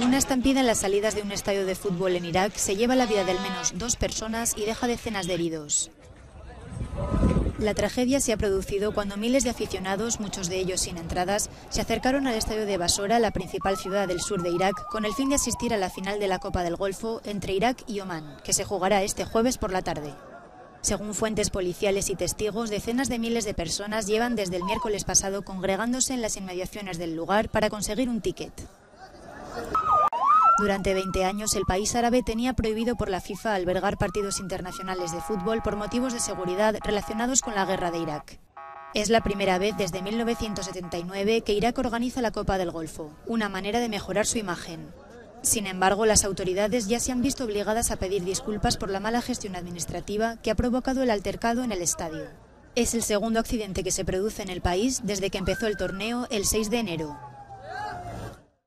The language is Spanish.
Una estampida en las salidas de un estadio de fútbol en Irak se lleva la vida de al menos dos personas y deja decenas de heridos. La tragedia se ha producido cuando miles de aficionados, muchos de ellos sin entradas, se acercaron al estadio de Basora, la principal ciudad del sur de Irak, con el fin de asistir a la final de la Copa del Golfo entre Irak y Omán, que se jugará este jueves por la tarde. Según fuentes policiales y testigos, decenas de miles de personas llevan desde el miércoles pasado congregándose en las inmediaciones del lugar para conseguir un ticket. Durante 20 años, el país árabe tenía prohibido por la FIFA albergar partidos internacionales de fútbol por motivos de seguridad relacionados con la guerra de Irak. Es la primera vez desde 1979 que Irak organiza la Copa del Golfo, una manera de mejorar su imagen. Sin embargo, las autoridades ya se han visto obligadas a pedir disculpas por la mala gestión administrativa que ha provocado el altercado en el estadio. Es el segundo accidente que se produce en el país desde que empezó el torneo el 6 de enero.